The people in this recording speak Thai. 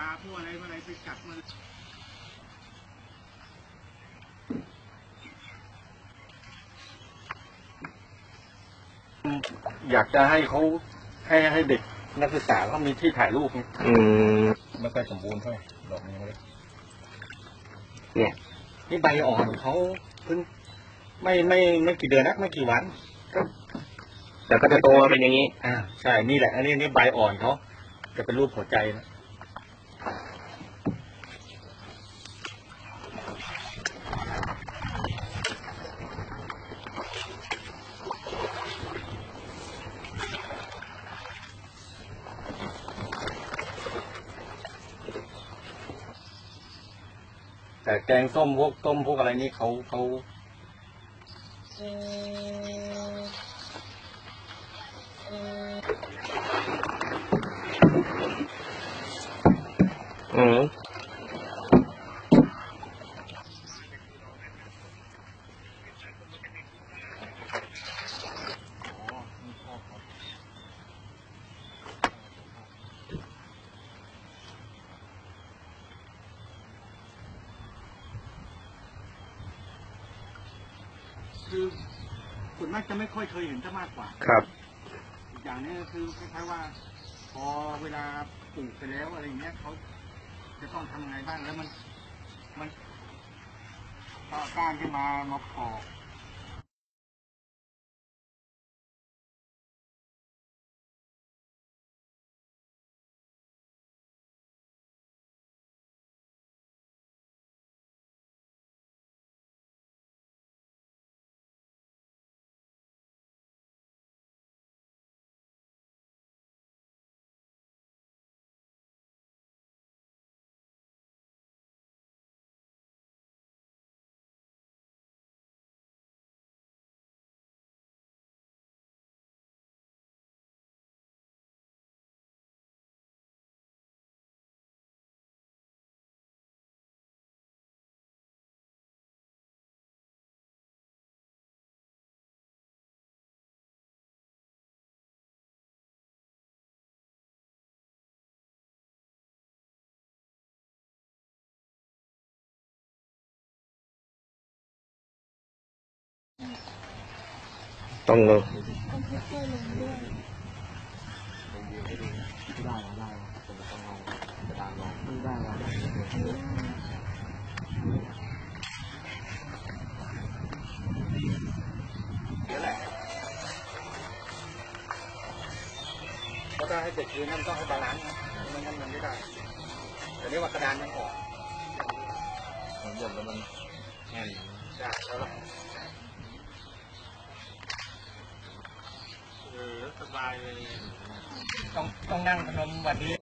ลาพวกอะไรอะไรไปกัดมันอยากจะให้เขาให้ให้เด็กนักศึกษาเขามีที่ถ่ายรูปไงอืมไม่ค่อยสมบูรณ์เท่าไหร่ดอกนี้เลยเนี่ยนี่ใบอ่อนเขาเพิ่งไม่ไม่ไม่กี่เดือนนะไม่กี่วันแต่ก็จะโตมาเป็นอย่างนี้ อ่าใช่นี่แหละ อันนี้นี่ใบอ่อนเขาจะเป็นรูปหัวใจนะ แต่แกงส้มพวกต้มพวกอะไรนี่เขาเขาอืม คือส่วนมากจะไม่ค่อยเคยเห็นจะมากกว่าครับ อีกอย่างหนึงก็คือคล้ายๆว่า พอเวลาปลูกไปแล้วอะไรเงี้ยเขาจะต้องทำไงบ้างแล้วมัน มันก็ก้านขึ้นมามาปอก ต้องต้องค่อยๆลงด้วยเพราะถ้าให้เด็กยืนนั่ บายเลยต้องต้องนั่งพนมวันนี้